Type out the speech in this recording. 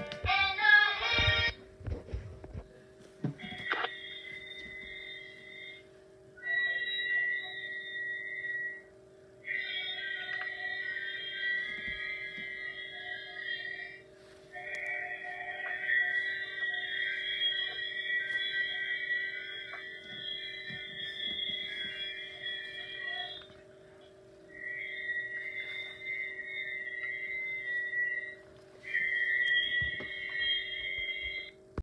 Bye.